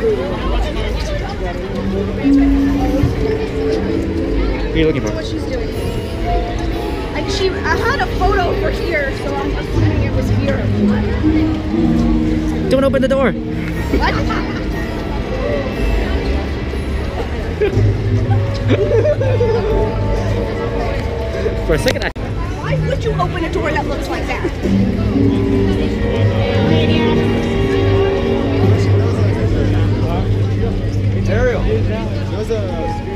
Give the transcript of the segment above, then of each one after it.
What are you looking for? What she's doing. Like she, I had a photo over here, so I'm assuming it was here. Don't open the door. What? For a second, I Why would you open a door that looks like that? Ariel. There's a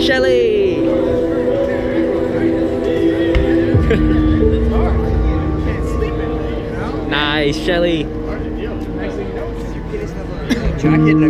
Shelly. nice, Shelly. Jacket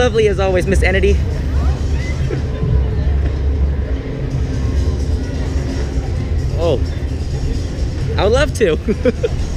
lovely as always, Miss Entity. oh, I would love to.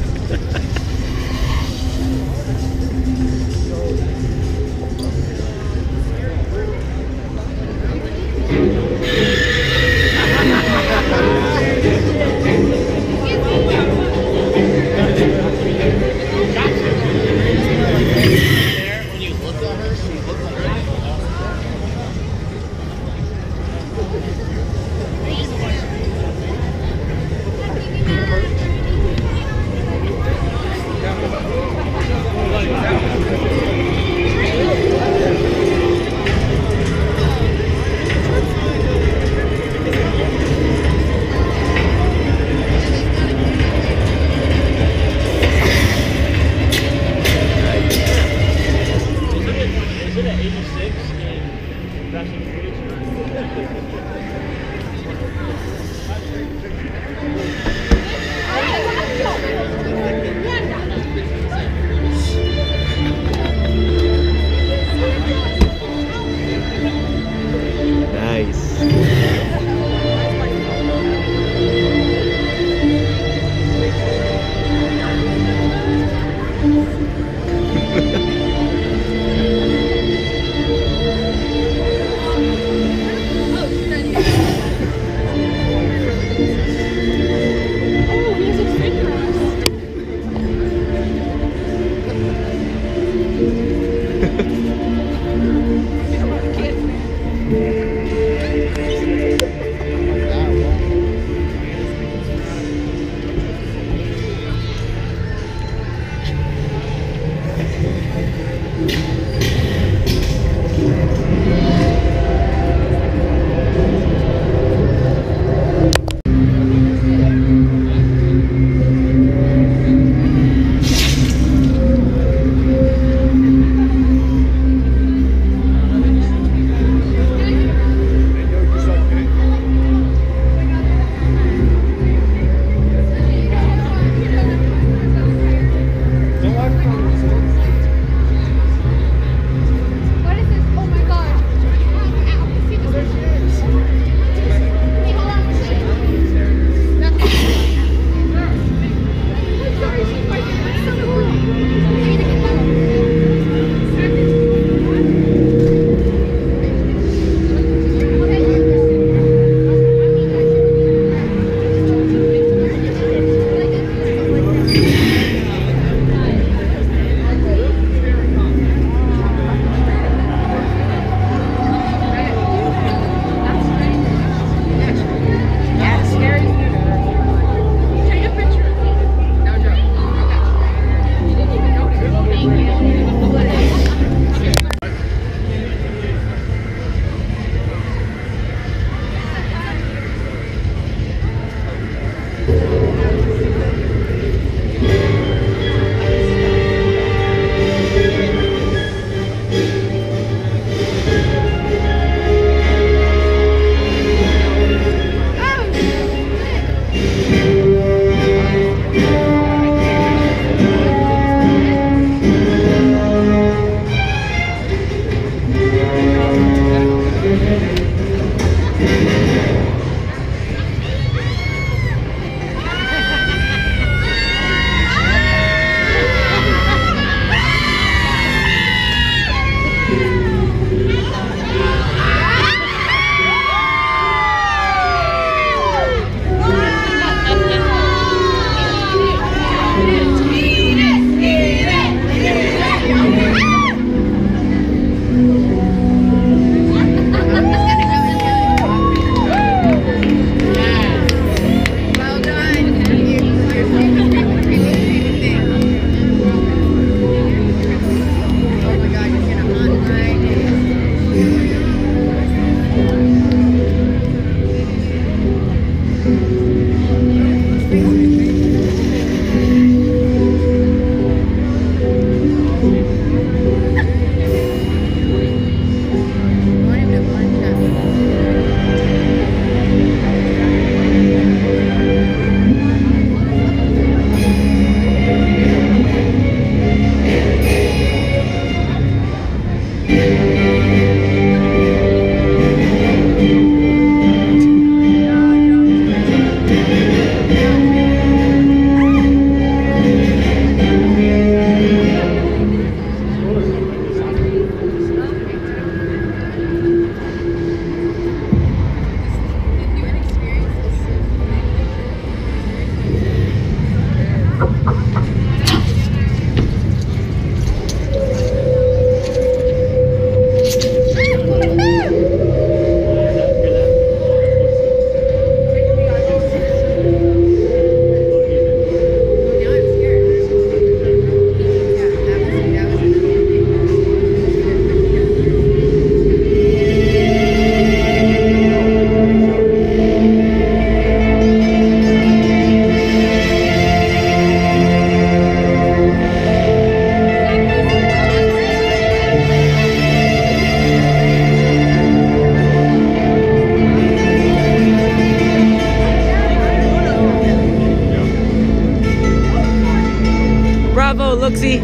Look-See.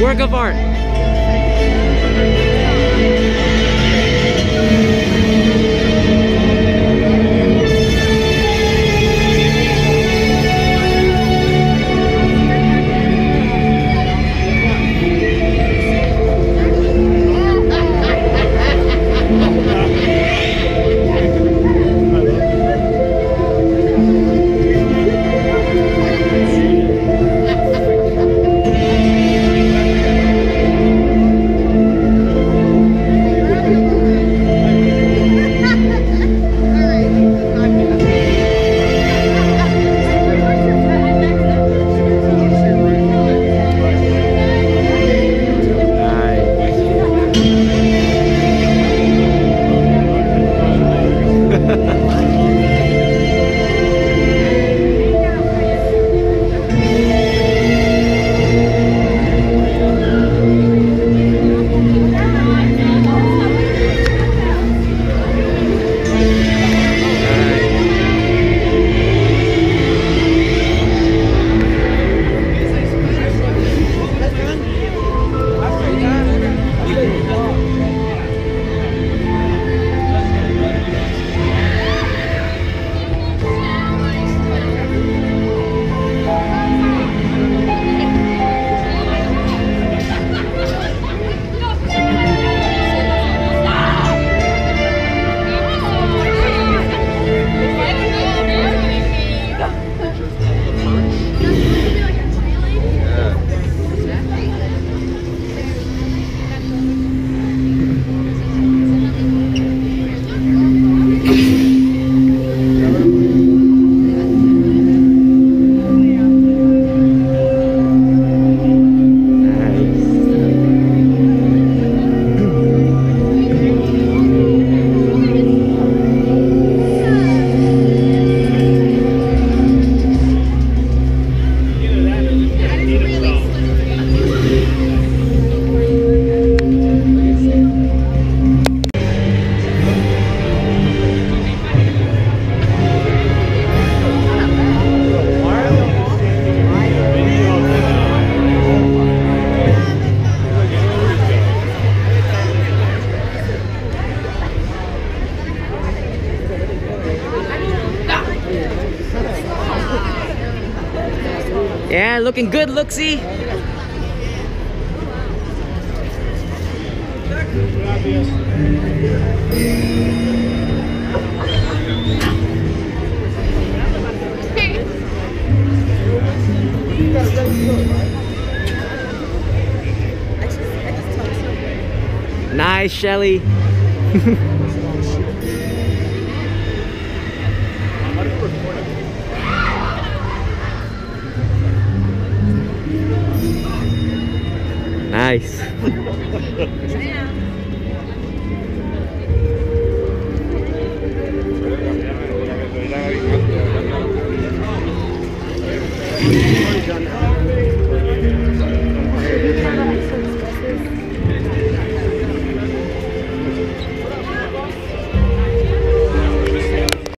Work of art. Looking good, Look-See. Nice, Shelly. nice.